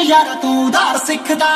ਯਾਰ ਤੂੰ ਉਧਾਰ ਸਿੱਖਦਾ।